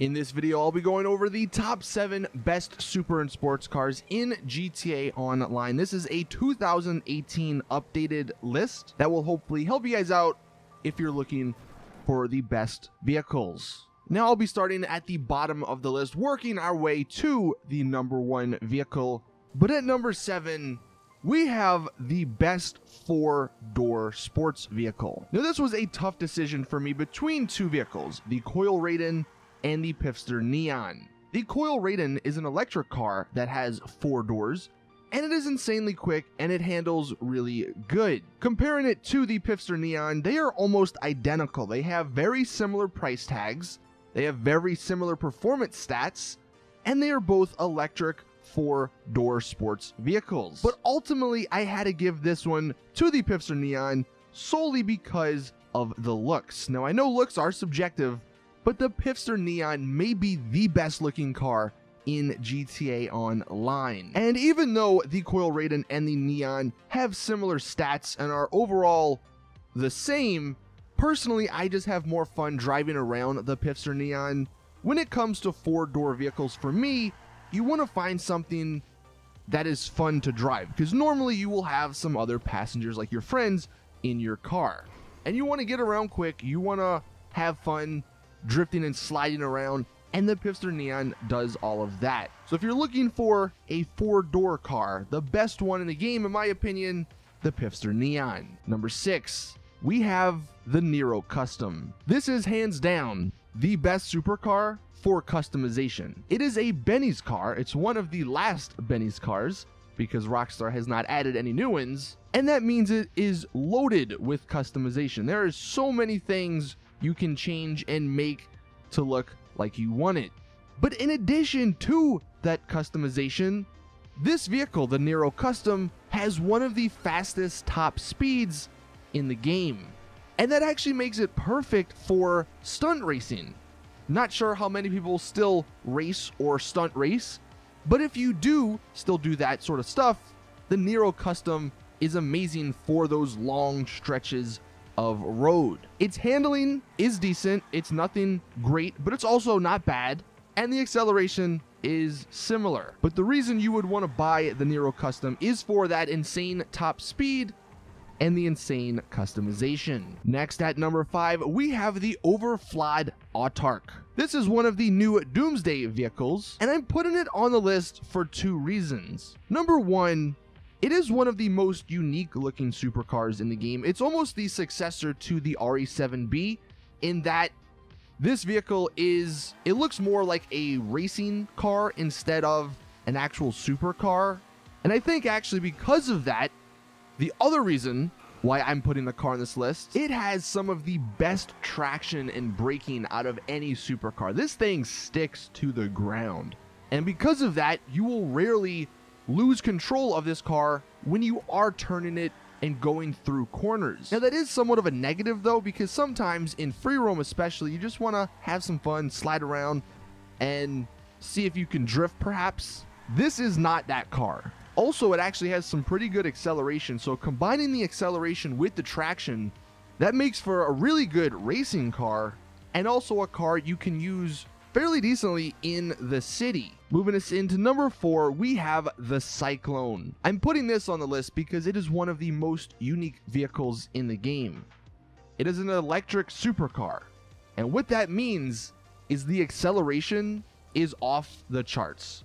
In this video, I'll be going over the top 7 best super and sports cars in GTA Online. This is a 2018 updated list that will hopefully help you guys out if you're looking for the best vehicles. Now I'll be starting at the bottom of the list, working our way to the number one vehicle. But at number 7, we have the best four door sports vehicle. Now, this was a tough decision for me between two vehicles the Coil Raiden and the Pfister Neon. The Coil Raiden is an electric car that has four doors, and it is insanely quick and it handles really good. Comparing it to the Pfister Neon, they are almost identical. They have very similar price tags, they have very similar performance stats, and they are both electric four door sports vehicles. But ultimately, I had to give this one to the Pfister Neon solely because of the looks. Now, I know looks are subjective, but the Pfister Neon may be the best looking car in GTA Online. And even though the Coil Raiden and the Neon have similar stats and are overall the same, personally, I just have more fun driving around the Pfister Neon. When it comes to four door vehicles, for me, you want to find something that is fun to drive because normally you will have some other passengers like your friends in your car and you want to get around quick you want to have fun drifting and sliding around and the Pfister Neon does all of that. So if you're looking for a four-door car, the best one in the game in my opinion, the Pfister Neon. Number 6, we have the Nero Custom. This is hands down the best supercar for customization. It is a Benny's car. It's one of the last Benny's cars because Rockstar has not added any new ones, and that means it is loaded with customization. There are so many things you can change and make to look like you want it. But in addition to that customization, this vehicle, the Nero Custom, has one of the fastest top speeds in the game. And that actually makes it perfect for stunt racing. Not sure how many people still race or stunt race, but if you do still do that sort of stuff, the Nero Custom is amazing for those long stretches of road. Its handling is decent, it's nothing great, but it's also not bad, and the acceleration is similar. But the reason you would want to buy the Nero Custom is for that insane top speed and the insane customization. Next at number 5, we have the Overflod Autarch. This is one of the new Doomsday vehicles, and I'm putting it on the list for two reasons. Number one, it is one of the most unique looking supercars in the game. It's almost the successor to the RE7B in that this vehicle is, it looks more like a racing car instead of an actual supercar. And I think actually because of that, the other reason why I'm putting the car on this list, it has some of the best traction and braking out of any supercar. This thing sticks to the ground. And because of that, you will rarely lose control of this car when you are turning it and going through corners. Now that is somewhat of a negative though because sometimes in free roam especially you just want to have some fun, slide around and see if you can drift perhaps. This is not that car. Also, it actually has some pretty good acceleration, so combining the acceleration with the traction, that makes for a really good racing car, and also a car you can use fairly decently in the city. Moving us into number four, we have the Cyclone. I'm putting this on the list because it is one of the most unique vehicles in the game. It is an electric supercar, and what that means is the acceleration is off the charts.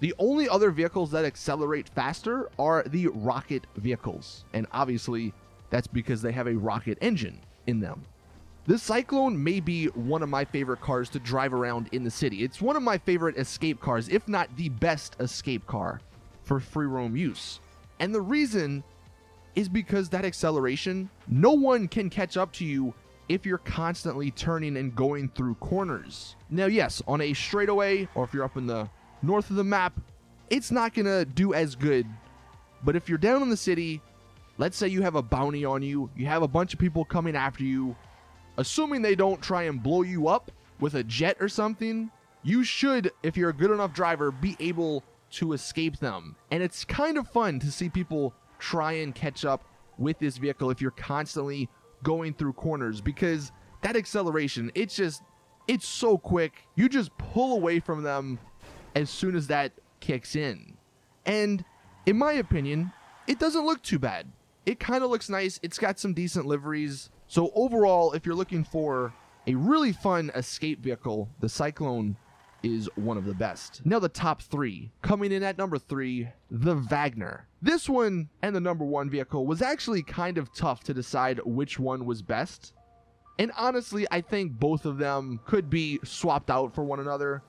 The only other vehicles that accelerate faster are the rocket vehicles, and obviously that's because they have a rocket engine in them. This Cyclone may be one of my favorite cars to drive around in the city. It's one of my favorite escape cars, if not the best escape car for free roam use. And the reason is because that acceleration, no one can catch up to you if you're constantly turning and going through corners. Now, yes, on a straightaway or if you're up in the north of the map, it's not going to do as good. But if you're down in the city, let's say you have a bounty on you, you have a bunch of people coming after you, assuming they don't try and blow you up with a jet or something, you should, if you're a good enough driver, be able to escape them. And it's kind of fun to see people try and catch up with this vehicle if you're constantly going through corners because that acceleration, it's just It's so quick. You just pull away from them as soon as that kicks in. And in my opinion, it doesn't look too bad. It kind of looks nice. It's got some decent liveries. So overall, if you're looking for a really fun escape vehicle, the Cyclone is one of the best. Now the top three. Coming in at number three, the Wagner. This one and the number one vehicle was actually kind of tough to decide which one was best. And honestly, I think both of them could be swapped out for one another.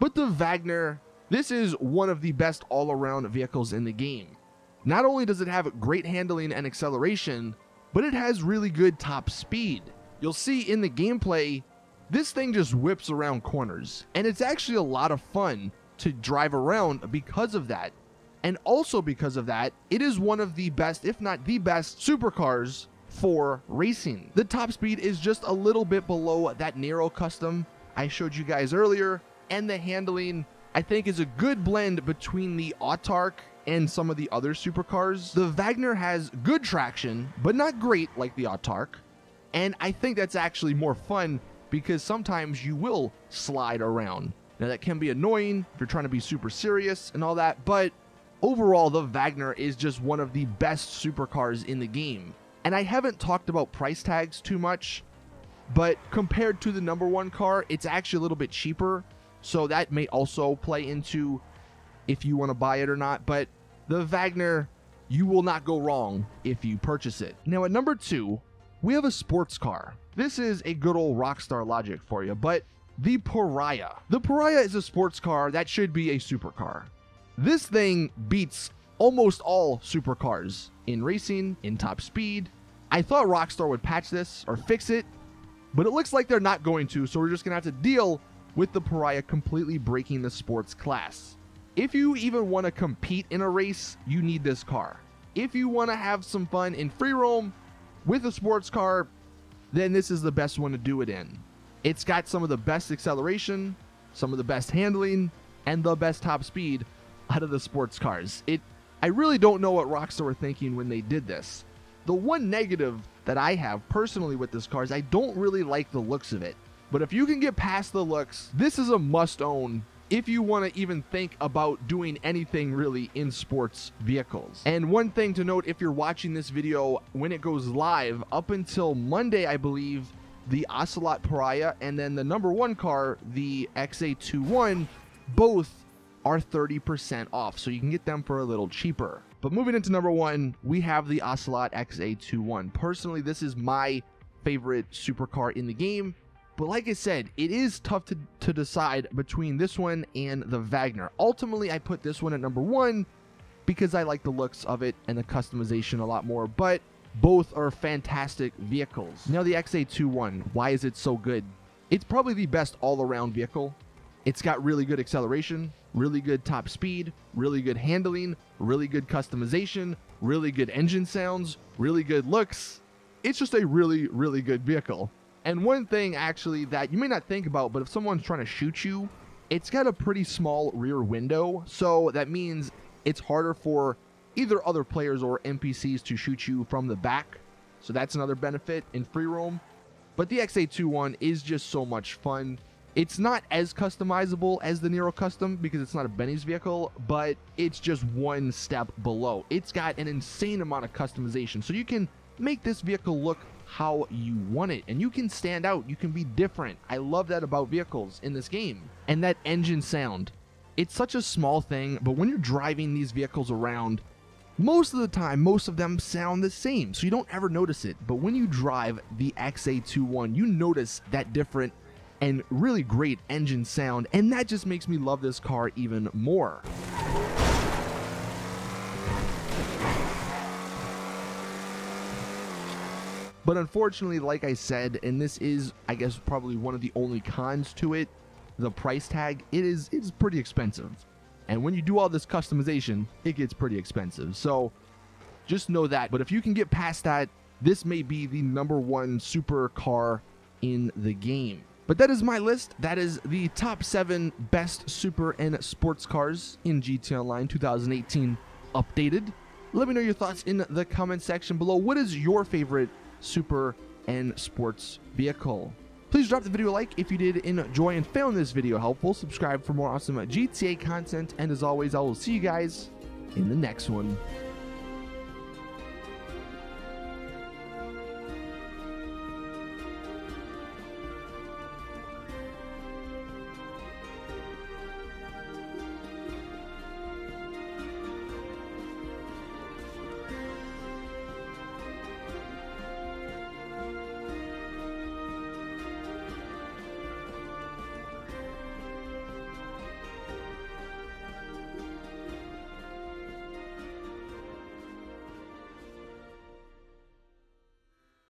But the Wagner, this is one of the best all-around vehicles in the game. Not only does it have great handling and acceleration, but it has really good top speed. You'll see in the gameplay, this thing just whips around corners, and it's actually a lot of fun to drive around because of that. And also because of that, it is one of the best, if not the best, supercars for racing. The top speed is just a little bit below that Nero custom I showed you guys earlier, and the handling I think is a good blend between the Autarch and some of the other supercars. The Wagner has good traction, but not great like the Autarch. And I think that's actually more fun because sometimes you will slide around. Now that can be annoying if you're trying to be super serious and all that, but overall the Wagner is just one of the best supercars in the game. And I haven't talked about price tags too much, but compared to the number one car, it's actually a little bit cheaper. So that may also play into if you want to buy it or not. But the Wagner, you will not go wrong if you purchase it. Now at number two, we have a sports car. This is a good old Rockstar logic for you, but the Pariah. The Pariah is a sports car that should be a supercar. This thing beats almost all supercars in racing, in top speed, I thought Rockstar would patch this or fix it, but it looks like they're not going to, so we're just going to have to deal with the Pariah completely breaking the sports class. If you even want to compete in a race, you need this car. If you want to have some fun in free roam with a sports car, then this is the best one to do it in. It's got some of the best acceleration, some of the best handling, and the best top speed out of the sports cars. It I really don't know what Rockstar were thinking when they did this. The one negative that I have personally with this car is I don't really like the looks of it. But if you can get past the looks, this is a must own if you want to even think about doing anything really in sports vehicles. And one thing to note if you're watching this video when it goes live, up until Monday, I believe, the Ocelot Pariah and then the number one car, the XA21, both are 30% off. So you can get them for a little cheaper. But moving into number one, we have the Ocelot XA21. Personally, this is my favorite supercar in the game. But like I said, it is tough to, to decide between this one and the Wagner. Ultimately, I put this one at number one because I like the looks of it and the customization a lot more. But both are fantastic vehicles. Now the XA21, why is it so good? It's probably the best all-around vehicle. It's got really good acceleration, really good top speed, really good handling, really good customization, really good engine sounds, really good looks. It's just a really, really good vehicle. And one thing actually that you may not think about, but if someone's trying to shoot you, it's got a pretty small rear window, so that means it's harder for either other players or NPCs to shoot you from the back. So that's another benefit in free roam. But the XA21 is just so much fun. It's not as customizable as the Nero Custom because it's not a Benny's vehicle, but it's just one step below. It's got an insane amount of customization, so you can make this vehicle look how you want it. And you can stand out. You can be different. I love that about vehicles in this game. And that engine sound. It's such a small thing but when you're driving these vehicles around most of the time most of them sound the same. So you don't ever notice it. But when you drive the xa21 you notice that different and really great engine sound, and that just makes me love this car even more. But unfortunately, like I said, and this is, I guess, probably one of the only cons to it, the price tag, it is it is pretty expensive. And when you do all this customization, it gets pretty expensive. So just know that. But if you can get past that, this may be the number one super car in the game. But that is my list. That is the top seven best super and sports cars in GTA Online 2018 updated. Let me know your thoughts in the comment section below. What is your favorite super and sports vehicle? Please drop the video a like if you did enjoy and found this video helpful. Subscribe for more awesome GTA content. And as always, I will see you guys in the next one.